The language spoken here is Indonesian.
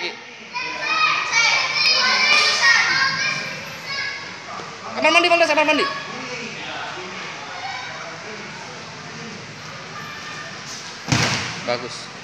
lagi. Kamar mandi mana? Kamar mandi. Bagus.